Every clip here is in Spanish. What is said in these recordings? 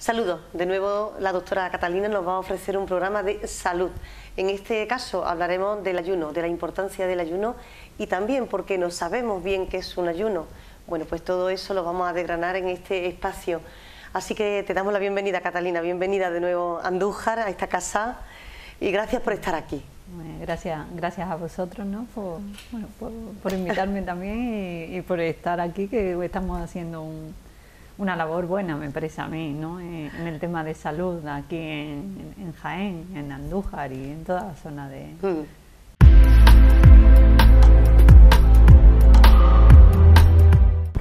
Saludos. De nuevo, la doctora Catalina nos va a ofrecer un programa de salud. En este caso hablaremos del ayuno, de la importancia del ayuno y también porque no sabemos bien qué es un ayuno. Bueno, pues todo eso lo vamos a desgranar en este espacio. Así que te damos la bienvenida, Catalina. Bienvenida de nuevo a Andújar, a esta casa, y gracias por estar aquí. Gracias, gracias a vosotros ¿no? por, bueno, por, invitarme también y, por estar aquí, que estamos haciendo un, una labor buena, me parece a mí, ¿no? Eh, en, el tema de salud aquí en, Jaén, en Andújar y en toda la zona de... Mm.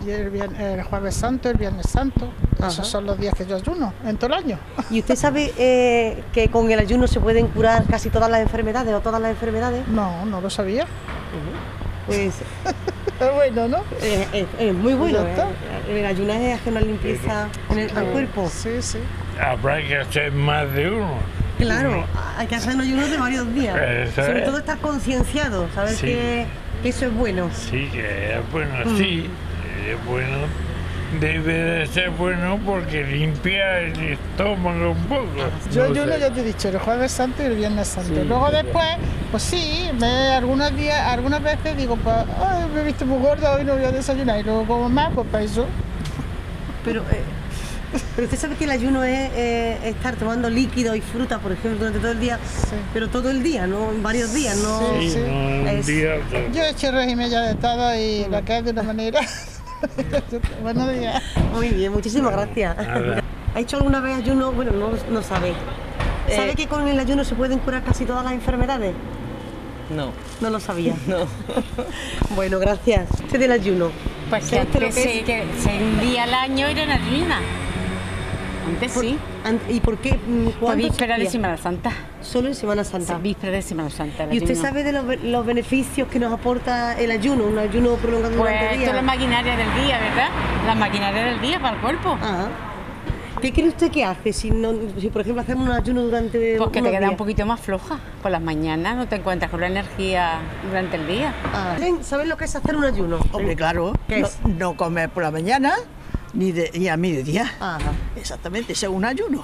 El, jueves santo, el viernes santo, esos son los días que yo ayuno en todo el año. ¿Y usted sabe eh, que con el ayuno se pueden curar casi todas las enfermedades o todas las enfermedades? No, no lo sabía. Pues es bueno, ¿no? Es, muy bueno. ¿eh? El ayuno es hacer una limpieza en el, cuerpo. Sí, sí. Habrá que hacer más de uno. Claro, hay que hacer un ayuno de varios días. Sobre todo estar concienciado, saber que, eso es bueno. Sí, que es bueno, mm. sí, es bueno debe de ser bueno porque limpia el estómago un poco. Yo, yo ya te he dicho, el jueves santo y el viernes santo. Luego después, pues sí, me, algunos días, algunas veces digo, pues, ay, me he visto muy gorda, hoy no voy a desayunar y luego como más, pues para eso. Pero, eh, pero usted sabe que el ayuno es eh, estar tomando líquido y fruta, por ejemplo, durante todo el día, pero todo el día, ¿no? En varios días, ¿no? Sí, sí. Yo he hecho régimen ya de todo y lo que es de una manera... Buenos días. Muy bien, muchísimas gracias. ¿Ha hecho alguna vez ayuno? Bueno, no, no sabe. ¿Sabe eh, que con el ayuno se pueden curar casi todas las enfermedades? No. No lo sabía. No. bueno, gracias. ¿Usted del ayuno? Pues que, que, se, que un día al año era en ayuna. Antes sí. ¿Y por qué? Por víspera de Semana Santa. Solo en Semana Santa. Sí, víspera de Semana Santa. ¿Y usted sabe de los, beneficios que nos aporta el ayuno, un ayuno prolongado pues durante el día? Esto es la maquinaria del día, ¿verdad? La maquinaria del día para el cuerpo. Ajá. ¿Qué cree usted que hace si, no, si por ejemplo, hacemos un ayuno durante Pues que te queda un poquito más floja. Por las mañanas no te encuentras con la energía durante el día. Ah. ¿Saben lo que es hacer un ayuno? Hombre, claro. ¿Qué no, es? no comer por la mañana ni, de, ni a mediodía. Ajá. Exactamente, es un ayuno.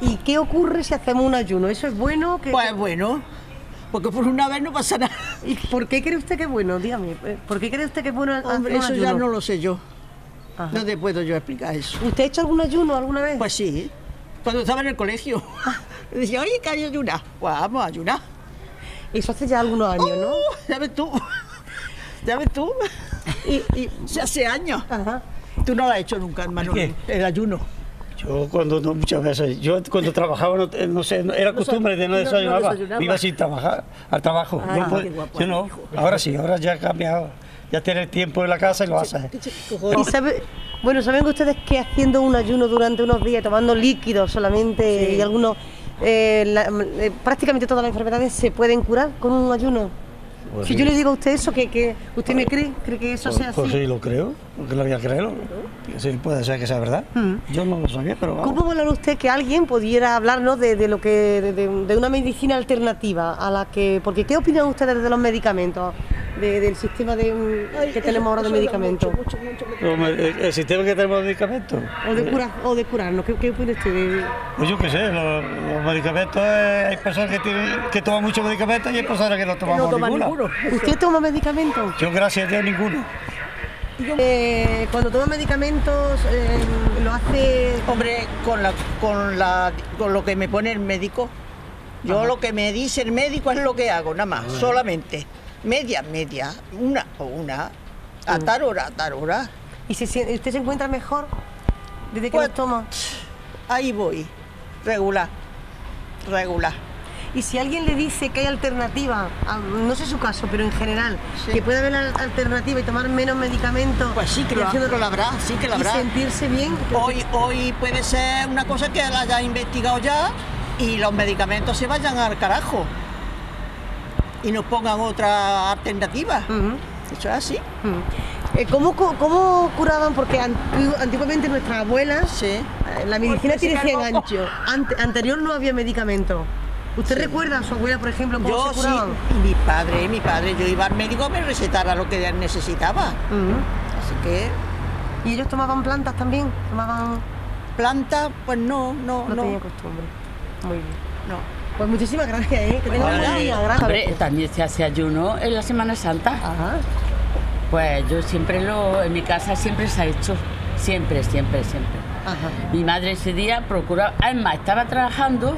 ¿Y qué ocurre si hacemos un ayuno? ¿Eso es bueno? Que, pues bueno, porque por una vez no pasa nada. ¿Y por qué cree usted que es bueno? Dígame, eh, ¿por qué cree usted que es bueno Hombre, eso ya no lo sé yo. No te puedo yo explicar eso. ¿Usted ha hecho algún ayuno alguna vez? Pues sí, cuando estaba en el colegio. Decía, oye, que hay ayunar. Pues vamos a ayunar. Eso hace ya algunos años, ¿no? Uh, ya ves tú. Ya ves tú. Y, y hace años. Ajá. Tú no lo has hecho nunca, hermano, el ayuno. Yo cuando no, muchas veces, yo cuando trabajaba, no, sé, era costumbre de no desayunar, iba sin trabajar, al trabajo. yo no, ahora sí, ahora ya ha cambiado, ya tienes tiempo en la casa y lo haces. bueno, ¿saben ustedes que haciendo un ayuno durante unos días, tomando líquidos solamente y algunos, eh, eh, prácticamente todas las enfermedades se pueden curar con un ayuno? Pues si yo le digo a usted eso, que, usted me cree, cree que eso pues, sea así. Pues sí, lo creo, porque lo voy a creerlo. Sí, puede ser que sea verdad. Mm. Yo no lo sabía, pero vamos. ¿Cómo valora usted que alguien pudiera hablarnos de, lo que de, una medicina alternativa a la que, porque qué opinan ustedes de los medicamentos? Del sistema de, que tenemos ahora de medicamentos. ¿El, sistema que tenemos de medicamentos? O de, cura, o de curarnos, ¿qué, qué opina usted? Pues yo qué sé, los, medicamentos, eh, hay personas que, tienen, que toman muchos medicamentos y hay personas que no tomamos no ninguno. ¿Usted toma medicamentos? Yo gracias a Dios ninguno. Eh, cuando toma medicamentos, eh, lo hace... Hombre, con, la, con, la, con lo que me pone el médico, yo lo que me dice el médico es lo que hago, nada más, solamente media, media, una o una, a tal hora, a tal hora. ¿Y si usted se encuentra mejor desde que pues, toma? Ahí voy, regular, regular. Y si alguien le dice que hay alternativa, no sé su caso, pero en general, que puede haber alternativa y tomar menos medicamentos. Pues sí que lo, habrá, sí que lo habrá. Y sentirse bien. Hoy, hoy puede ser una cosa que la haya investigado ya y los medicamentos se vayan al carajo y nos pongan otra alternativa. Eso es así. Eh, ¿Cómo, ¿Cómo, curaban? Porque antiguamente nuestras abuelas, eh, la medicina tiene 100 años. anterior no había medicamentos. ¿Usted recuerda a su abuela, por ejemplo, cómo yo, se curaban? Sí, mi padre, mi padre, yo iba al médico a me recetara lo que necesitaba. Así que... ¿Y ellos tomaban plantas también? ¿Tomaban...? plantas, pues no, no, No, no. tenía costumbre. Muy bien. no. Pues muchísimas gracias, ¿eh? Que tengan un día. Gracias. Hombre, también se hace ayuno en la Semana Santa. Ajá. Pues yo siempre lo, en mi casa siempre se ha hecho. Siempre, siempre, siempre. Ajá. Mi madre ese día procuraba, además estaba trabajando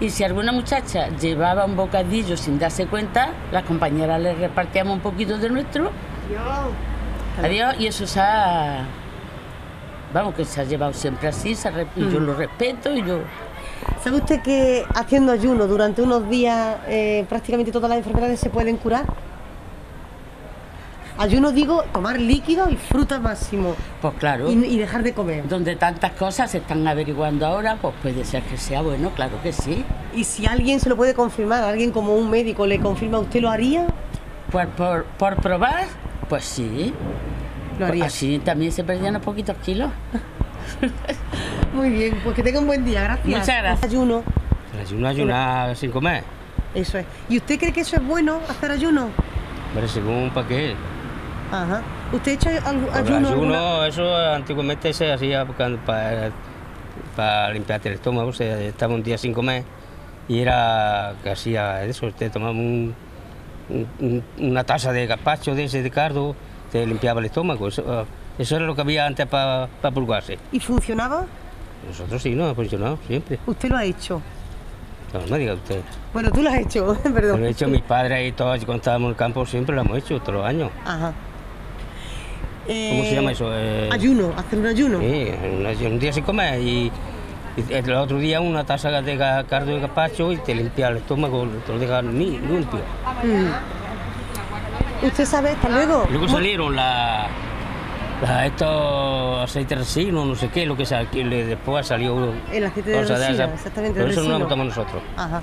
y si alguna muchacha llevaba un bocadillo sin darse cuenta, las compañeras le repartíamos un poquito de nuestro. Adiós, y eso se ha, vamos, que se ha llevado siempre así, se re- y yo lo respeto y yo, ¿Sabe usted que haciendo ayuno durante unos días eh, prácticamente todas las enfermedades se pueden curar? Ayuno digo, tomar líquido y fruta máximo pues claro. y, y dejar de comer. donde tantas cosas se están averiguando ahora, pues puede ser que sea bueno, claro que sí. Y si alguien se lo puede confirmar, alguien como un médico le confirma, ¿usted lo haría? Pues por, por probar, pues sí. Lo Pues haría. así también se perdían unos poquitos kilos. Muy bien, pues que tenga un buen día, gracias. Muchas gracias. Ayuno, El ayuno ayunar sin comer. eso es. ¿Y usted cree que eso es bueno, hacer ayuno? Pero según para qué. Ajá. ¿Usted ha hecho algún Por ayuno? ayuno, alguna- eso antiguamente se hacía para, para limpiarte el estómago. Se estaba un día sin comer y era que hacía eso. Te tomaba un- un- un- una taza de gazpacho de ese de cardo, te limpiaba el estómago. Eso, eso era lo que había antes para purgarse. ¿Y funcionaba? Nosotros sí, no ha funcionado siempre. Usted lo ha hecho. No, no diga usted. Bueno, tú lo has hecho, perdón. Lo he hecho mis padres y todos cuando estábamos en el campo siempre lo hemos hecho todos los años. Ajá. ¿Cómo se Eh, llama eso? Eh, Ayuno, hacer un ayuno. Sí, un, un día sin comer y, y el otro día una taza de cardo de gazpacho y te limpia el estómago, te lo deja limpio. Mm. ¿Usted sabe? Hasta luego. Luego salieron la, la- estos aceites resino, no sé qué, lo que sea, que después salió El aceite de resina, esas. exactamente, de eso no lo resino. matamos nosotros. Ajá.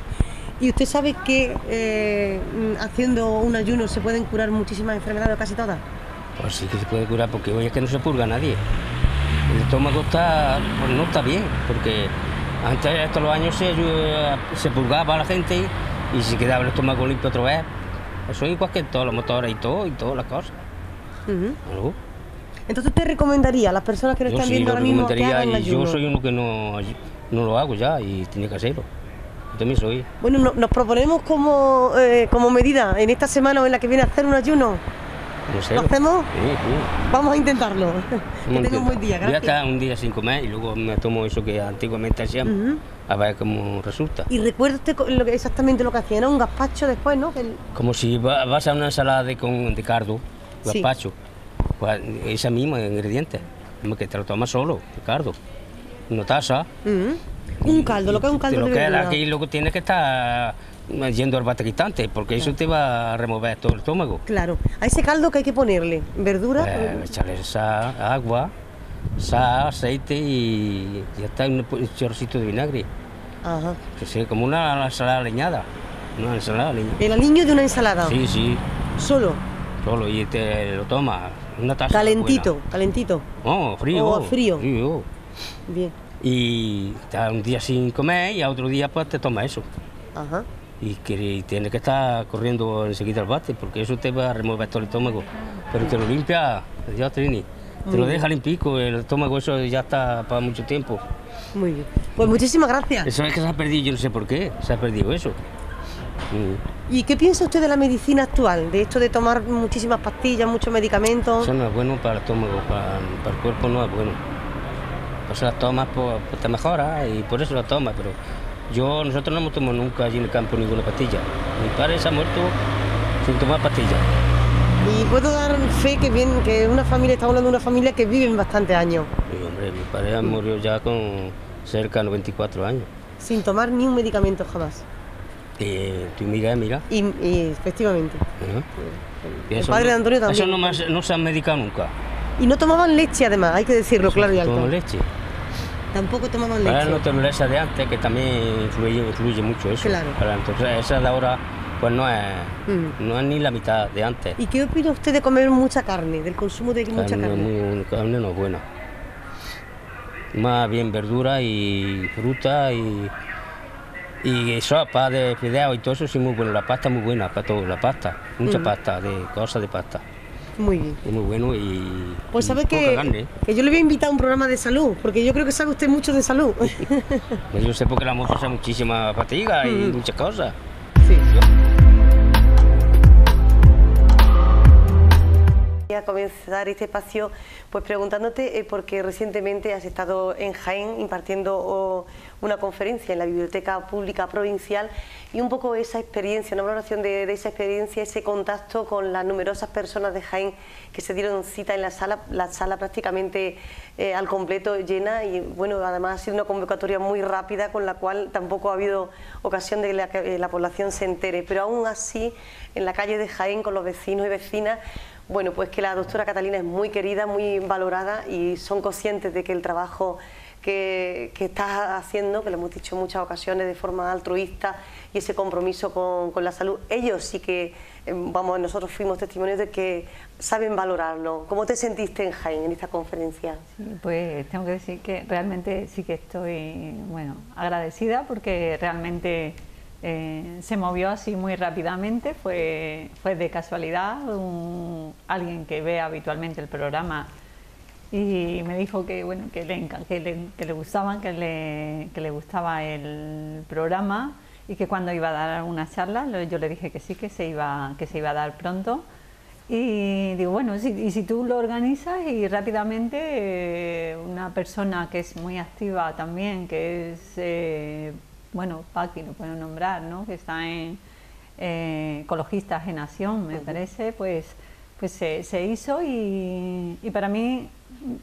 ¿Y usted sabe que eh, haciendo un ayuno se pueden curar muchísimas enfermedades o casi todas? Pues sí que se puede curar, porque hoy es que no se purga nadie. El estómago está, pues no está bien, porque antes, todos los años, se, se purgaba a la gente y, y se quedaba el estómago limpio otra vez. Eso es igual que en todos los motores y todo, y todas las cosas. ¿no? Entonces usted recomendaría a las personas que Yo están sí viendo lo ahora mismo que recomendaría hagan y yo ayuno. soy uno que no, no lo hago ya y tenía que hacerlo. Yo también soy. Bueno, no- nos proponemos como, eh, como medida en esta semana o en la que viene hacer un ayuno. No sé. ¿Lo hacemos? Sí, sí. Vamos a intentarlo. Que a tenga un buen día, intentar. Voy a gracias. estar un día sin comer y luego me tomo eso que antiguamente hacíamos, a ver cómo resulta. Y recuerda usted lo que, exactamente lo que hacía, era un gazpacho después, ¿no? El- Como si va- vas a una ensalada de, con, de cardo, Sí. Pues ese mismo ingrediente, que te lo tomas solo, de cardo, una taza. Ujú. Un caldo, lo que es un caldo lo de queda verdura. aquí y luego tienes que estar yendo al batequitante, porque eso te va a remover todo el estómago. Claro. A ese caldo que hay que ponerle verdura. Pues, echarle sal, agua, sal, aceite y ya está, un, chorrocito de vinagre. Ajá. Que sea como una ensalada leñada, una ensalada leñada. El aliño de una ensalada. Sí, sí, Solo. solo, y te lo tomas, una taza. Calentito, calentito. No, frío. O frío. frío. Bien. Y estás un día sin comer y a otro día pues te tomas eso. Ajá. Y, que, y tienes que estar corriendo enseguida al bate, porque eso te va a remover todo el estómago. Pero te lo limpia, ya Trini. Te lo deja limpico, el estómago eso ya está para mucho tiempo. Muy bien. Pues muchísimas gracias. Eso es que se ha perdido, yo no sé por qué, se ha perdido eso. ¿Y qué piensa usted de la medicina actual? De esto de tomar muchísimas pastillas, muchos medicamentos. Eso no es bueno para el estómago, para, para el cuerpo no es bueno. Pues las tomas, pues, pues te mejora y por eso las tomas, pero yo, nosotros no hemos tomado nunca allí en el campo ninguna pastilla. Mi padre se ha muerto sin tomar pastillas. Y puedo dar fe que bien, que una familia, estamos hablando de una familia que viven bastantes años, hombre, mi padre murió ya con cerca de 94 años. sin tomar ni un medicamento jamás. Y tu amiga, mira. Y, y efectivamente. ¿eh? El eso padre no- de Antonio también. Eso no, no se han medicado nunca. Y no tomaban leche además, hay que decirlo claro y alto. Toman leche. Tampoco tomaban leche. no tener esa de antes, que también influye, influye mucho eso. Claro. Entonces esa de ahora, pues no es, Mm. no es ni la mitad de antes. ¿Y qué opina usted de comer mucha carne, del consumo de mucha Carne, carne? muy- carne no es buena. Más bien verdura y fruta y, y sopa de fideo y todo eso sí muy bueno. La pasta muy buena para todo, la pasta. Mucha Mm. pasta, de cosas de pasta. Muy bien. Y muy bueno y. Pues sabe que, carne. que yo le voy a invitar a un programa de salud, porque yo creo que sabe usted mucho de salud. Pues yo sé porque la hemos pasado muchísima fatiga y Mm. muchas cosas. Sí. Voy a comenzar este espacio pues preguntándote eh, porque recientemente has estado en Jaén impartiendo oh, una conferencia en la Biblioteca Pública Provincial y un poco esa experiencia, una valoración de, esa experiencia, ese contacto con las numerosas personas de Jaén que se dieron cita en la sala, la sala prácticamente eh, al completo llena y bueno, además ha sido una convocatoria muy rápida con la cual tampoco ha habido ocasión de que la población se entere, pero aún así en la calle de Jaén con los vecinos y vecinas bueno, pues que la doctora Catalina es muy querida, muy valorada y son conscientes de que el trabajo que, que está haciendo, que lo hemos dicho en muchas ocasiones de forma altruista y ese compromiso con, la salud, ellos sí que, eh, vamos, nosotros fuimos testimonios de que saben valorarlo. ¿Cómo te sentiste en Jaén en esta conferencia? Pues tengo que decir que realmente sí que estoy bueno agradecida porque realmente eh, se movió así muy rápidamente, fue, fue de casualidad, alguien que ve habitualmente el programa y me dijo que bueno que le, que le, que que le, que le gustaba el programa y que cuando iba a dar una charla, yo le dije que sí, que se iba, que se iba a dar pronto. Y digo, bueno, si, y si tú lo organizas y rápidamente eh, una persona que es muy activa también, que es, eh, bueno, Paqui lo puedo nombrar, ¿no? que está en eh, Ecologistas en Acción, me parece, pues, pues se, se hizo y, y para mí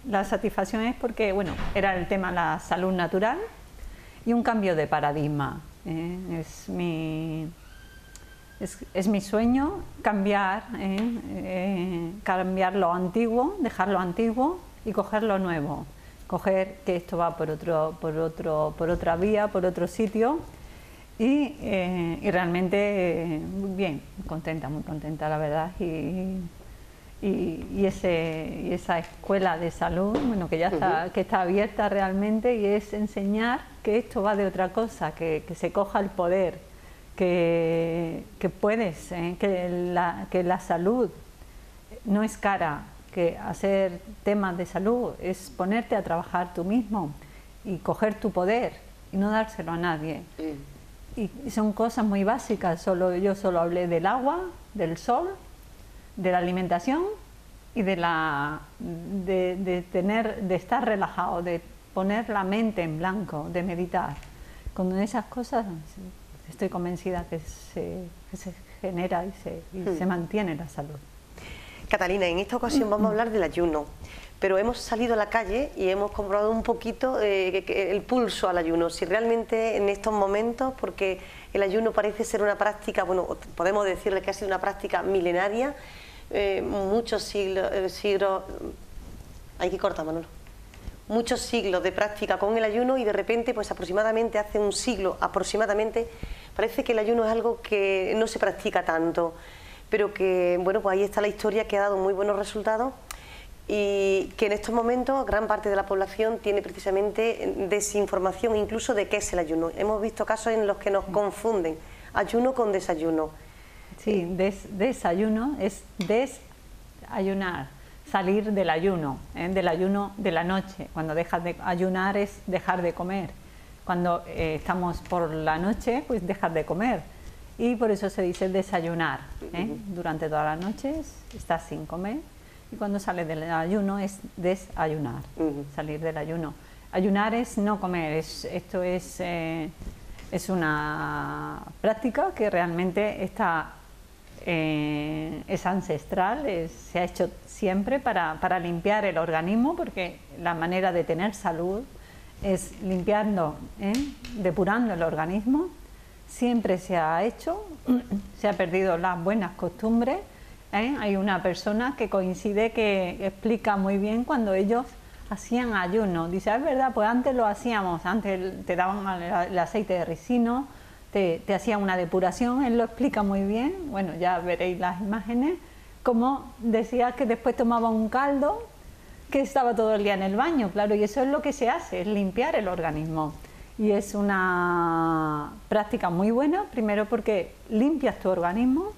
la satisfacción es porque, bueno, era el tema la salud natural y un cambio de paradigma. ¿eh? Es mi es, es mi sueño cambiar, ¿eh? Eh, cambiar lo antiguo, dejar lo antiguo y coger lo nuevo. Coger que esto va por, otro, por, otro, por otra vía, por otro sitio. Y, eh, y realmente eh, muy bien, contenta, muy contenta la verdad. Y, y, y ese, y esa escuela de salud, bueno, que ya está, que está abierta realmente y es enseñar que esto va de otra cosa, que, que se coja el poder, que, que puedes, ¿eh? que, la, que la salud no es cara, que hacer temas de salud es ponerte a trabajar tú mismo y coger tu poder y no dárselo a nadie. Y y son cosas muy básicas, solo, yo solo hablé del agua, del sol, de la alimentación y de la de, de tener de estar relajado, de poner la mente en blanco, de meditar. Con esas cosas estoy convencida que se, que se genera y, se, y Hmm. se mantiene la salud. Catalina, en esta ocasión vamos a hablar del ayuno, pero hemos salido a la calle y hemos comprobado un poquito eh, el pulso al ayuno, si realmente en estos momentos, porque el ayuno parece ser una práctica, bueno, podemos decirle que ha sido una práctica milenaria, eh, muchos siglos, eh, siglos, hay que cortar, Manolo, muchos siglos de práctica con el ayuno y de repente, pues aproximadamente hace un siglo, aproximadamente, parece que el ayuno es algo que no se practica tanto, pero que, bueno, pues ahí está la historia que ha dado muy buenos resultados y que en estos momentos gran parte de la población tiene precisamente desinformación incluso de qué es el ayuno. Hemos visto casos en los que nos confunden ayuno con desayuno. Sí, des- desayuno es desayunar, salir del ayuno, ¿eh? del ayuno de la noche. Cuando dejas de ayunar es dejar de comer. Cuando eh, estamos por la noche, pues dejas de comer. Y por eso se dice desayunar. ¿eh? Durante toda la noche es- estás sin comer y cuando sales del ayuno es desayunar, salir del ayuno. Ayunar es no comer, es, esto es, eh, es una práctica que realmente está eh, es ancestral, es- se ha hecho siempre para, para limpiar el organismo, porque la manera de tener salud es limpiando, ¿eh? depurando el organismo. Siempre se ha hecho, se ha perdido las buenas costumbres. ¿eh? Hay una persona que coincide que explica muy bien cuando ellos hacían ayuno. Dice, "Ah, es verdad, pues antes lo hacíamos, antes te daban el aceite de ricino, te, te hacían una depuración, él lo explica muy bien, bueno, ya veréis las imágenes, como decía que después tomaba un caldo que estaba todo el día en el baño, claro, y eso es lo que se hace, es limpiar el organismo. Y es una práctica muy buena, primero porque limpias tu organismo,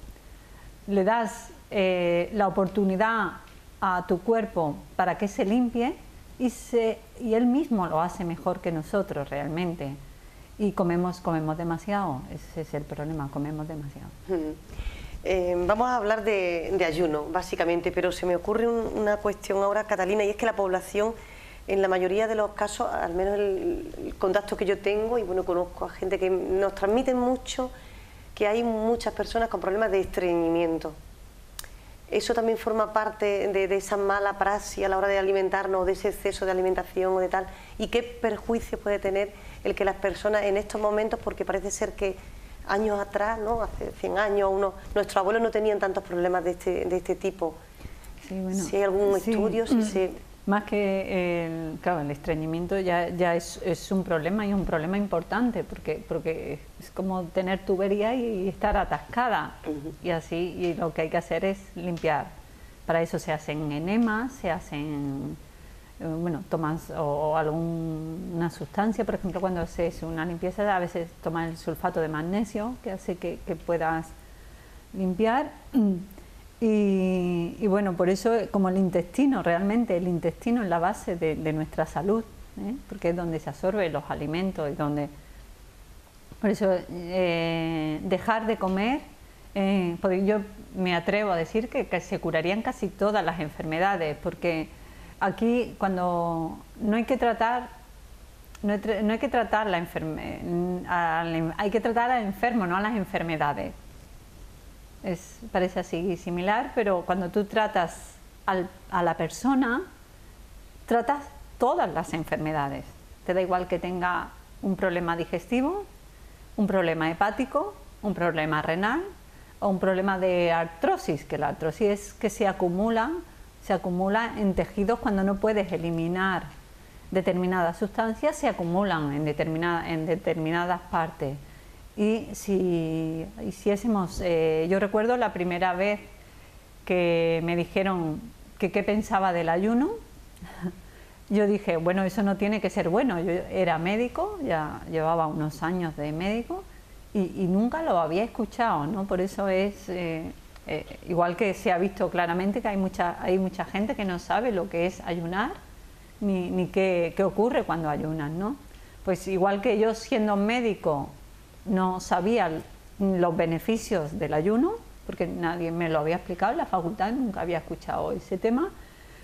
le das eh, la oportunidad a tu cuerpo para que se limpie y, se, y él mismo lo hace mejor que nosotros realmente. Y comemos, comemos demasiado, ese es el problema, comemos demasiado. Eh, vamos a hablar de, ayuno, básicamente, pero se me ocurre una cuestión ahora, Catalina, y es que la población, en la mayoría de los casos, al menos el, contacto que yo tengo, y bueno, conozco a gente que nos transmiten mucho que hay muchas personas con problemas de estreñimiento. Eso también forma parte de, de esa mala praxis a la hora de alimentarnos, de ese exceso de alimentación o de tal. ¿Y qué perjuicio puede tener el que las personas en estos momentos, porque parece ser que años atrás, ¿no? hace 100 años, uno, nuestros abuelos no tenían tantos problemas de este, de este tipo. si hay algún estudio, si mm. se... Más que el, claro, el estreñimiento ya, ya es, es, un problema y un problema importante porque, porque es como tener tubería y, estar atascada y así y lo que hay que hacer es limpiar. Para eso se hacen enemas, se hacen eh, bueno, tomas o, alguna sustancia, por ejemplo, cuando haces una limpieza, a veces tomas el sulfato de magnesio que hace que, puedas limpiar. Y, bueno, por eso, como el intestino, realmente el intestino es la base de, nuestra salud, ¿eh? porque es donde se absorben los alimentos y donde. Por eso, eh, dejar de comer, yo me atrevo a decir que, se curarían casi todas las enfermedades, porque aquí cuando no hay que tratar no hay, que tratar la hay que tratar al enfermo, no a las enfermedades. Es, parece así similar, pero cuando tú tratas a la persona, tratas todas las enfermedades. Te da igual que tenga un problema digestivo, un problema hepático, un problema renal o un problema de artrosis, que la artrosis es que se acumula se acumula en tejidos cuando no puedes eliminar determinadas sustancias, se acumulan en, en determinadas partes. Y si hiciésemos, eh, yo recuerdo la primera vez que me dijeron que qué pensaba del ayuno, yo dije, bueno, eso no tiene que ser bueno. Yo era médico, ya llevaba unos años de médico y, nunca lo había escuchado, ¿no? Por eso es eh, eh, igual que se ha visto claramente que hay mucha, hay mucha gente que no sabe lo que es ayunar ni, ni qué, qué, ocurre cuando ayunan, ¿no? Pues igual que yo siendo médico no sabía los beneficios del ayuno, porque nadie me lo había explicado la facultad, nunca había escuchado ese tema,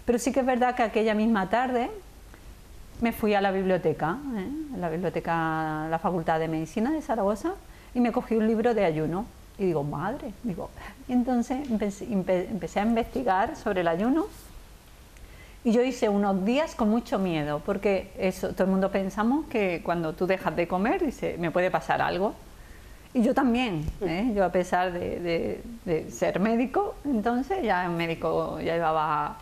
pero sí que es verdad que aquella misma tarde me fui a la biblioteca, ¿eh? la biblioteca, la Facultad de Medicina de Zaragoza, y me cogí un libro de ayuno y digo, madre, digo, entonces empecé, a investigar sobre el ayuno y yo hice unos días con mucho miedo, porque eso, todo el mundo pensamos que cuando tú dejas de comer, dice, me puede pasar algo. Y yo también, ¿eh? yo a pesar de, ser médico, entonces ya un médico, ya llevaba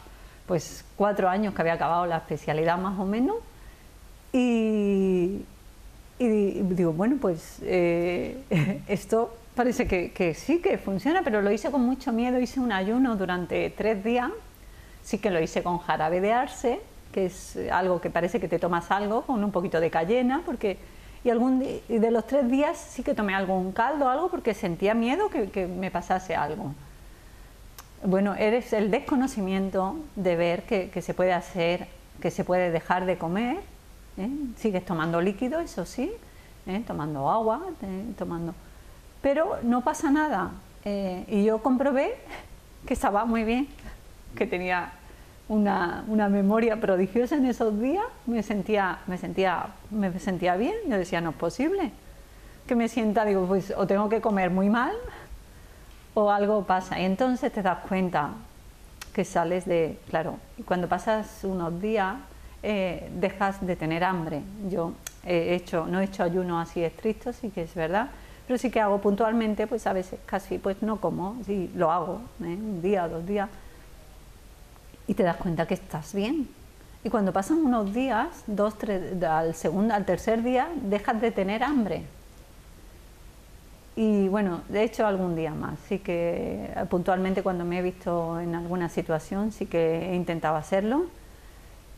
pues cuatro años que había acabado la especialidad más o menos, y, digo, bueno, pues eh, esto parece que, sí, que funciona, pero lo hice con mucho miedo, hice un ayuno durante tres días, sí que lo hice con jarabe de arce, que es algo que parece que te tomas algo, con un poquito de cayena, porque y algún de los tres días sí que tomé algún caldo, algo, porque sentía miedo que, me pasase algo. Bueno, eres el desconocimiento de ver que, se puede hacer, que se puede dejar de comer, ¿eh? sigues tomando líquido, eso sí, ¿eh? tomando agua, ¿eh? tomando pero no pasa nada. Eh, y yo comprobé que estaba muy bien, que tenía una, memoria prodigiosa en esos días, me sentía, me, sentía, me sentía bien, yo decía, no es posible que me sienta, digo, pues o tengo que comer muy mal o algo pasa. Y entonces te das cuenta que sales de, claro, cuando pasas unos días eh, dejas de tener hambre. Yo he hecho, no he hecho ayuno así estricto, sí que es verdad, pero sí que hago puntualmente, pues a veces casi pues no como, sí, lo hago, ¿eh? un día, dos días, y te das cuenta que estás bien. Y cuando pasan unos días, dos, tres, al segundo, al tercer día, dejas de tener hambre. Y bueno, de hecho algún día más, sí que eh, puntualmente cuando me he visto en alguna situación, sí que he intentado hacerlo.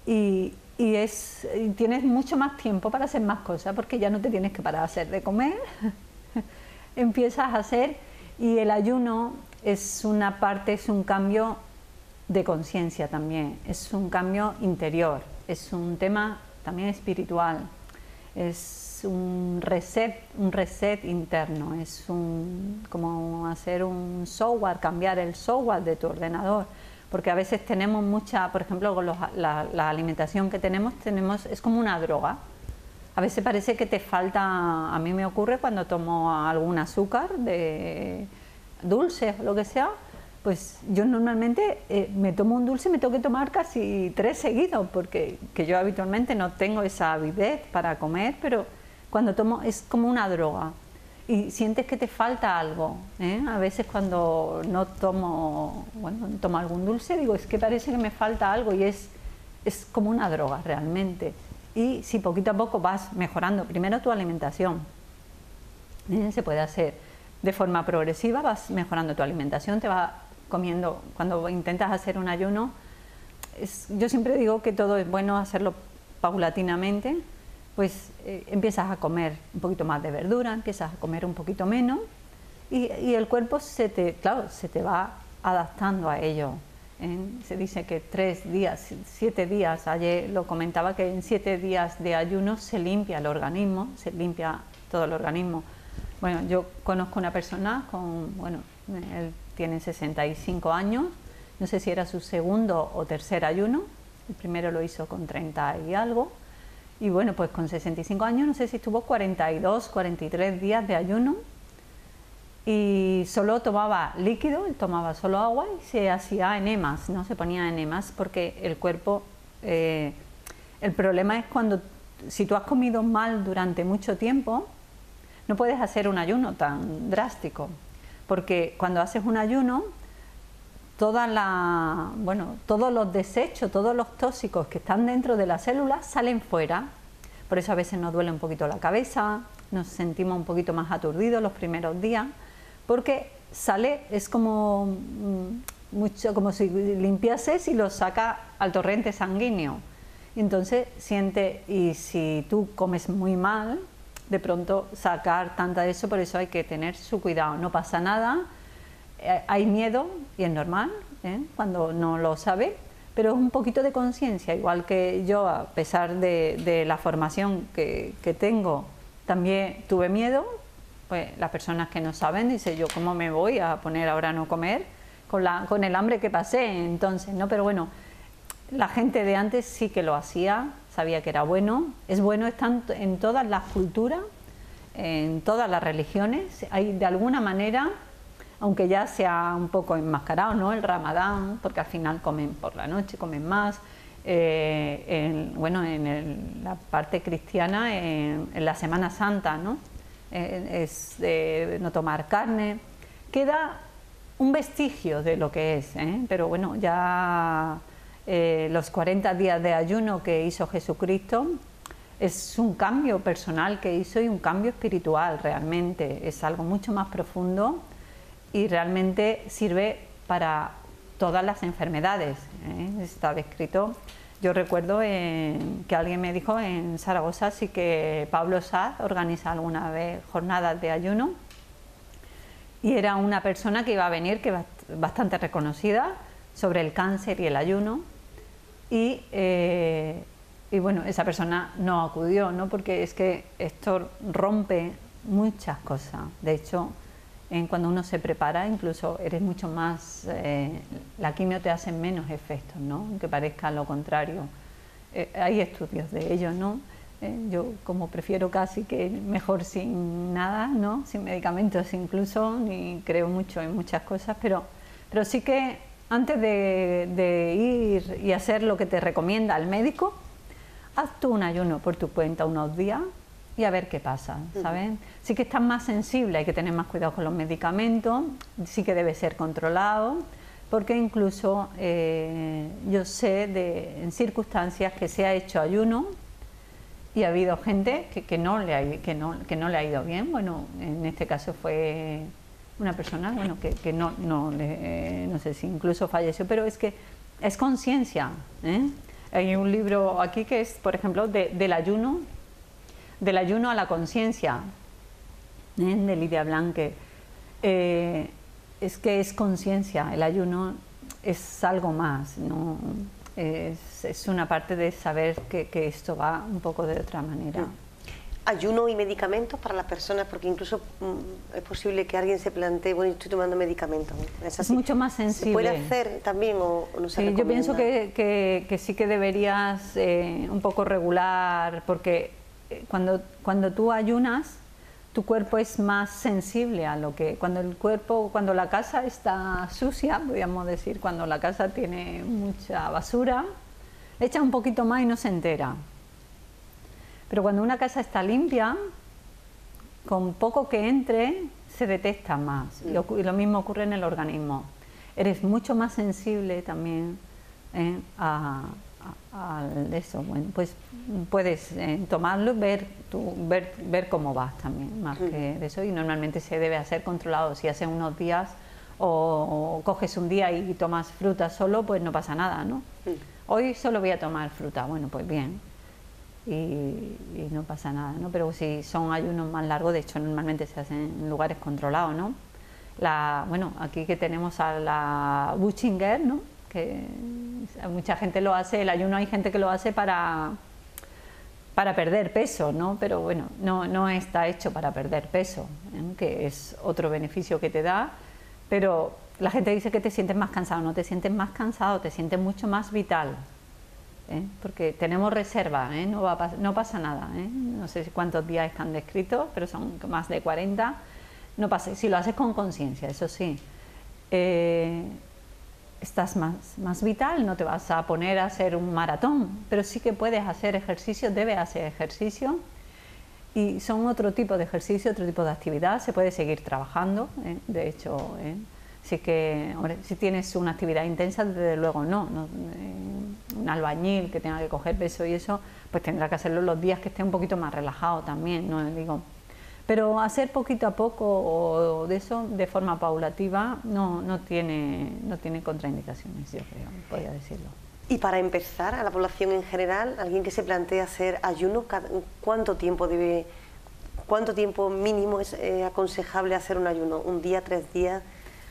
Y, y es, tienes mucho más tiempo para hacer más cosas, porque ya no te tienes que parar a hacer de comer, empiezas a hacer y el ayuno es una parte, es un cambio de conciencia también, es un cambio interior, es un tema también espiritual, es un reset, un reset interno, es un, como hacer un software, cambiar el software de tu ordenador, porque a veces tenemos mucha, por ejemplo, con la, alimentación que tenemos, tenemos, es como una droga. A veces parece que te falta, a mí me ocurre cuando tomo algún azúcar de dulce o lo que sea, pues yo normalmente eh, me tomo un dulce me tengo que tomar casi tres seguidos, porque que yo habitualmente no tengo esa avidez para comer, pero cuando tomo es como una droga y sientes que te falta algo. ¿eh? A veces cuando no tomo, bueno, tomo algún dulce, digo, es que parece que me falta algo y es, es como una droga realmente. Y si poquito a poco vas mejorando, primero tu alimentación, ¿eh? se puede hacer de forma progresiva, vas mejorando tu alimentación, te va comiendo, cuando intentas hacer un ayuno, yo siempre digo que todo es bueno hacerlo paulatinamente, pues eh, empiezas a comer un poquito más de verdura, empiezas a comer un poquito menos y, el cuerpo se te, claro, se te va adaptando a ello. Se dice que tres días, siete días, ayer lo comentaba que en siete días de ayuno se limpia el organismo, se limpia todo el organismo. Bueno, yo conozco una persona con, bueno, él tiene 65 años, no sé si era su segundo o tercer ayuno, el primero lo hizo con 30 y algo, y bueno, pues con 65 años no sé si estuvo 42, 43 días de ayuno. Y solo tomaba líquido, tomaba solo agua y se hacía enemas, no se ponía enemas porque el cuerpo, eh, el problema es cuando si tú has comido mal durante mucho tiempo, no puedes hacer un ayuno tan drástico porque cuando haces un ayuno, la, todos los desechos, todos los tóxicos que están dentro de las células salen fuera. Por eso a veces nos duele un poquito la cabeza, nos sentimos un poquito más aturdidos los primeros días, porque sale, es como mm, mucho, como si limpiases y lo saca al torrente sanguíneo. Entonces siente, y si tú comes muy mal, de pronto sacar tanta de eso, por eso hay que tener su cuidado. No pasa nada, eh, hay miedo y es normal ¿eh? cuando no lo sabe, pero es un poquito de conciencia, igual que yo, a pesar de, la formación que, tengo, también tuve miedo, pues las personas que no saben dicen yo cómo me voy a poner ahora a no comer con, la, con el hambre que pasé entonces, ¿no? Pero bueno, la gente de antes sí que lo hacía, sabía que era bueno, es bueno en todas las culturas, en todas las religiones, hay de alguna manera, aunque ya sea un poco enmascarado, ¿no? El ramadán, porque al final comen por la noche, comen más, eh, bueno, en la parte cristiana, en, la Semana Santa, ¿no? Eh, es de no tomar carne, queda un vestigio de lo que es, ¿eh? pero bueno, ya eh, los 40 días de ayuno que hizo Jesucristo es un cambio personal que hizo y un cambio espiritual realmente. Es algo mucho más profundo y realmente sirve para todas las enfermedades. ¿eh? Está descrito. Yo recuerdo que alguien me dijo en Zaragoza sí que Pablo Saz organiza alguna vez jornadas de ayuno y era una persona que iba a venir que bastante reconocida sobre el cáncer y el ayuno eh, y, bueno, esa persona no acudió, ¿no? porque es que esto rompe muchas cosas. De hecho, cuando uno se prepara, incluso eres mucho más, eh, la quimio te hace menos efectos, ¿no? aunque parezca lo contrario. Eh, hay estudios de ello, ¿no? yo como prefiero casi que mejor sin nada, ¿no? sin medicamentos incluso, ni creo mucho en muchas cosas, pero, pero sí que antes de, ir y hacer lo que te recomienda el médico, haz tú un ayuno por tu cuenta unos días y a ver qué pasa, ¿sabes? Sí que estás más sensible, hay que tener más cuidado con los medicamentos, sí que debe ser controlado, porque incluso eh, yo sé de en circunstancias que se ha hecho ayuno y ha habido gente que, no le ha, que, no, que no le ha ido bien, bueno, en este caso fue una persona, bueno, que, no, no, no sé si incluso falleció, pero es que es conciencia. ¿eh? Hay un libro aquí que es, por ejemplo, del ayuno, del ayuno a la conciencia, ¿eh? de Lidia Blanque. Eh, es que es conciencia, el ayuno es algo más, ¿no? es, es una parte de saber que, que, esto va un poco de otra manera. Ayuno y medicamentos para las personas, porque incluso mm, es posible que alguien se plantee, bueno, estoy tomando medicamentos. Es, mucho más sensible. ¿Se puede hacer también o, no se sí, Yo pienso que, que, que, sí que deberías eh, un poco regular, porque eh, cuando, cuando tú ayunas, tu cuerpo es más sensible a lo que cuando el cuerpo cuando la casa está sucia podríamos decir cuando la casa tiene mucha basura echa un poquito más y no se entera pero cuando una casa está limpia con poco que entre se detecta más y, lo mismo ocurre en el organismo eres mucho más sensible también ¿eh? a, eso. Bueno, pues puedes eh, tomarlo, ver, tu, ver, ver cómo vas también, más que de eso. Y normalmente se debe hacer controlado. Si hace unos días o, coges un día y, tomas fruta solo, pues no pasa nada, ¿no? Hoy solo voy a tomar fruta, bueno, pues bien. Y, no pasa nada, ¿no? Pero si son ayunos más largos, de hecho normalmente se hacen en lugares controlados, ¿no? La, bueno, aquí que tenemos a la Buchinger, ¿no? que mucha gente lo hace, el ayuno hay gente que lo hace para, para perder peso, ¿no? pero bueno, no, no está hecho para perder peso, ¿eh? que es otro beneficio que te da, pero la gente dice que te sientes más cansado, no te sientes más cansado, te sientes mucho más vital, ¿eh? porque tenemos reserva, ¿eh? no, va no pasa nada, no sé cuántos días están descritos, pero son más de 40, no pasa, si lo haces con conciencia, eso sí estás más, más vital, no te vas a poner a hacer un maratón, pero sí que puedes hacer ejercicio, debes hacer ejercicio y son otro tipo de ejercicio, otro tipo de actividad, se puede seguir trabajando, ¿eh? de hecho, ¿eh? sí que, si tienes una actividad intensa, desde luego no, eh, un albañil que tenga que coger peso y eso, pues tendrá que hacerlo los días que esté un poquito más relajado también, no digo pero hacer poquito a poco o de eso de forma paulativa no, no, tiene, no tiene contraindicaciones, yo creo, podría decirlo. Y para empezar, a la población en general, alguien que se plantea hacer ayuno, ¿cuánto tiempo debe, cuánto tiempo mínimo es eh, aconsejable hacer un ayuno? ¿Un día, tres días?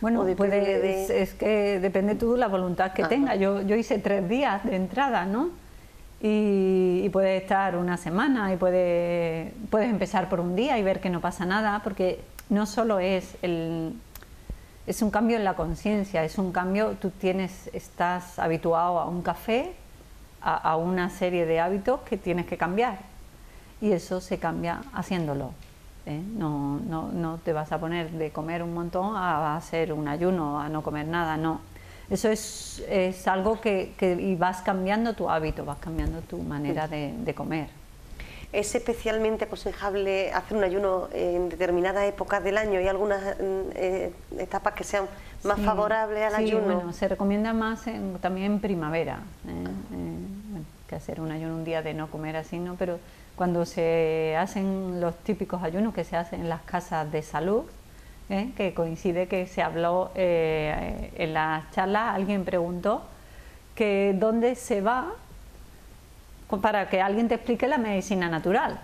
Bueno, puede, es, que depende tú la voluntad que tenga. Yo, yo hice tres días de entrada, ¿no? y, puede estar una semana y puede, puedes empezar por un día y ver que no pasa nada, porque no solo es el, es un cambio en la conciencia, es un cambio, tú tienes, estás habituado a un café, a, una serie de hábitos que tienes que cambiar y eso se cambia haciéndolo. ¿Eh? No, no, no te vas a poner de comer un montón a hacer un ayuno, a no comer nada, no eso es, es algo que, que, y vas cambiando tu hábito, vas cambiando tu manera de, de comer. ¿Es especialmente aconsejable hacer un ayuno en determinadas épocas del año? ¿Hay algunas eh, etapas que sean más favorables al sí, ayuno? Bueno, se recomienda más también en primavera, ¿eh? Eh, que hacer un ayuno un día de no comer así, ¿no? Pero cuando se hacen los típicos ayunos que se hacen en las casas de salud, ¿eh? que coincide que se habló eh, en la charla, alguien preguntó que dónde se va para que alguien te explique la medicina natural.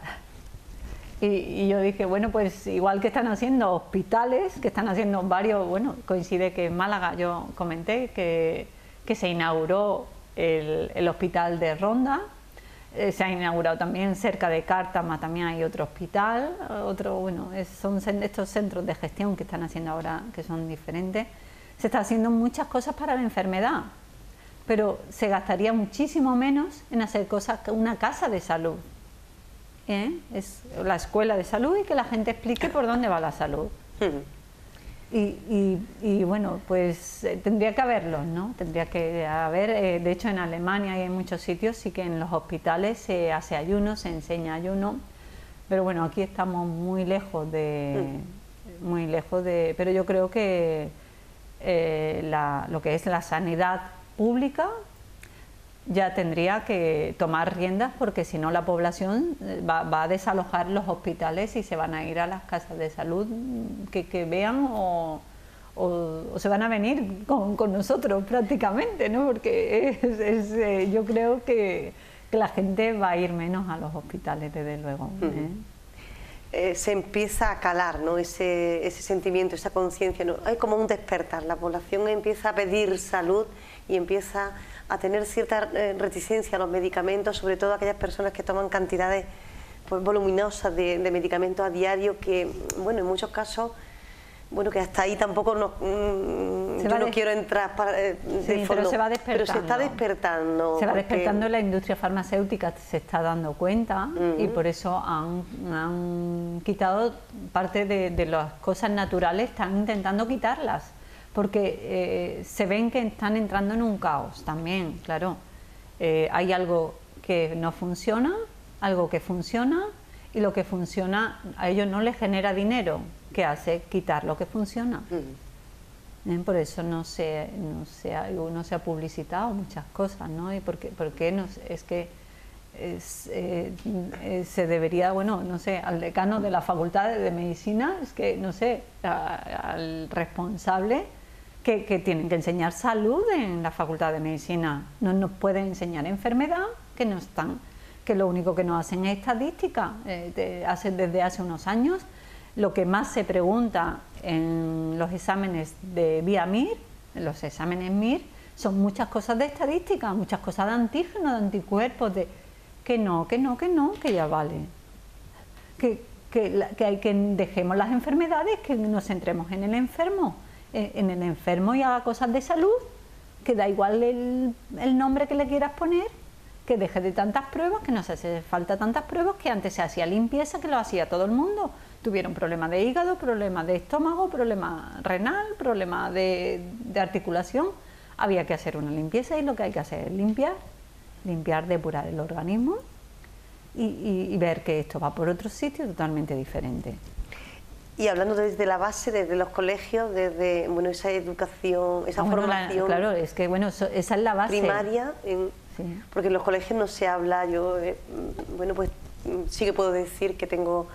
Y, yo dije, bueno, pues igual que están haciendo hospitales, que están haciendo varios, bueno, coincide que en Málaga yo comenté que, que se inauguró el hospital de Ronda, eh, se ha inaugurado también cerca de Cártama, también hay otro hospital, otro, bueno, son estos centros de gestión que están haciendo ahora, que son diferentes. Se está haciendo muchas cosas para la enfermedad, pero se gastaría muchísimo menos en hacer cosas que una casa de salud. ¿eh? Es la escuela de salud y que la gente explique por dónde va la salud. Y, bueno, pues eh, tendría que haberlo, ¿no? Tendría que haber, eh, de hecho en Alemania y en muchos sitios sí que en los hospitales se hace ayuno, se enseña ayuno, pero bueno, aquí estamos muy lejos de, mm. muy lejos de, pero yo creo que eh, lo que es la sanidad pública ya tendría que tomar riendas porque si no la población eh, va, a desalojar los hospitales y se van a ir a las casas de salud que, vean o, se van a venir con, nosotros prácticamente, ¿no? porque es, eh, yo creo que, la gente va a ir menos a los hospitales, desde luego. ¿eh? eh, se empieza a calar ¿no? ese, ese sentimiento, esa conciencia. ¿no? Hay como un despertar, la población empieza a pedir salud y empieza a tener cierta eh, reticencia a los medicamentos, sobre todo aquellas personas que toman cantidades pues, voluminosas de, de medicamentos a diario que, bueno, en muchos casos bueno, que hasta ahí tampoco no, mm, yo no quiero entrar para, eh, pero se va despertando. Pero se está despertando. Se va despertando, la industria farmacéutica se está dando cuenta y por eso han, quitado parte de, las cosas naturales, están intentando quitarlas, porque eh, se ven que están entrando en un caos también, claro. Eh, hay algo que no funciona, algo que funciona y lo que funciona a ellos no les genera dinero, que hace quitar lo que funciona. ¿Eh? Por eso no se, no, se ha, no se ha publicitado muchas cosas, ¿no? Y porque, porque no, es que es, eh, eh, se debería, bueno, no sé, al decano de la Facultad de Medicina, es que, no sé, al responsable que, tienen que enseñar salud en la Facultad de Medicina. No nos pueden enseñar enfermedad, que no están, que lo único que nos hacen es estadística. hace, desde hace unos años lo que más se pregunta en los exámenes de vía MIR, en los exámenes MIR, son muchas cosas de estadística, muchas cosas de antígenos, de anticuerpos, de que no, que no, que no, que ya vale. Que, que, hay que dejemos las enfermedades, que nos centremos en el enfermo, eh, en el enfermo y haga cosas de salud, que da igual el, nombre que le quieras poner, que deje de tantas pruebas, que no se hace falta tantas pruebas, que antes se hacía limpieza, que lo hacía todo el mundo tuvieron problemas de hígado, problemas de estómago, problemas renal, problemas de, articulación. Había que hacer una limpieza y lo que hay que hacer es limpiar, limpiar, depurar el organismo y, ver que esto va por otro sitio totalmente diferente. Y hablando desde la base, desde los colegios, desde bueno, esa educación, esa ah, formación. claro, es que bueno, esa es la base. Primaria, porque en los colegios no se habla. Yo, eh, bueno, pues sí que puedo decir que tengo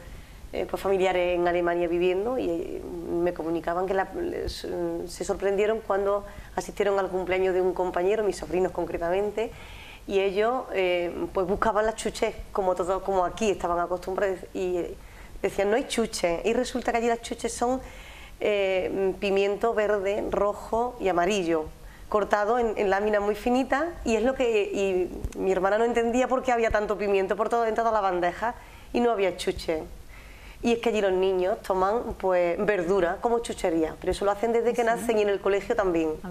eh, pues familiares en Alemania viviendo y eh, me comunicaban que se sorprendieron cuando asistieron al cumpleaños de un compañero, mis sobrinos concretamente, y ellos eh, pues buscaban las chuches como todo, como aquí estaban acostumbrados y decían no hay chuches y resulta que allí las chuches son pimiento verde, rojo y amarillo cortado en, láminas muy finitas y es lo que y mi hermana no entendía por qué había tanto pimiento por todo en toda la bandeja y no había chuches y es que allí los niños toman pues verdura como chuchería, pero eso lo hacen desde que nacen y en el colegio también. Ah,